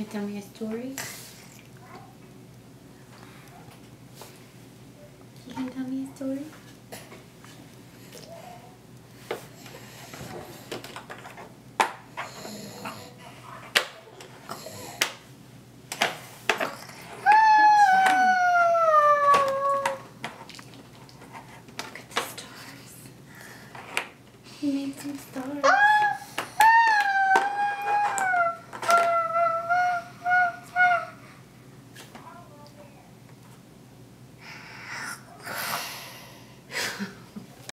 Okay, tell me a story. You can tell me a story? Look at the stars. He made some stars.